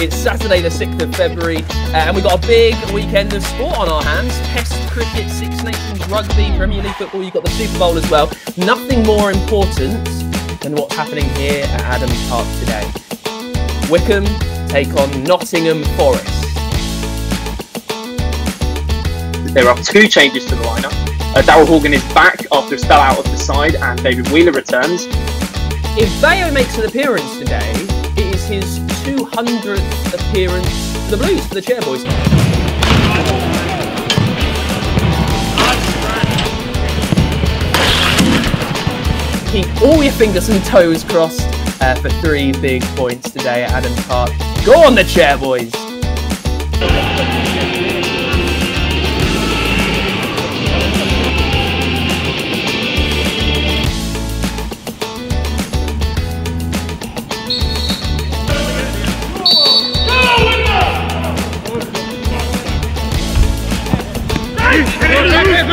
It's Saturday, the 6th of February, uh, and we've got a big weekend of sport on our hands. Test cricket, Six Nations rugby, Premier League football, you've got the Super Bowl as well. Nothing more important than what's happening here at Adams Park today. Wycombe take on Nottingham Forest. There are two changes to the lineup. Uh, Daryl Horgan is back after a spell out of the side, and David Wheeler returns. If Bayo makes an appearance today, it is his 200th appearance for the Blues, for the Chairboys. Keep all your fingers and toes crossed uh, for three big points today at Adams Park. Go on the Chairboys!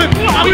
아,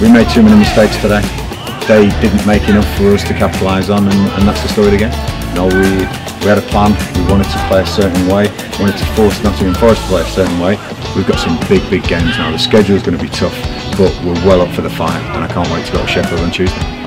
we made too many mistakes today. They didn't make enough for us to capitalise on, and, and that's the story again. You know, we we had a plan. We wanted to play a certain way. We wanted to force Nottingham Forest to play a certain way. We've got some big, big games now. The schedule is going to be tough, but we're well up for the fight, and I can't wait to go to Sheffield on Tuesday.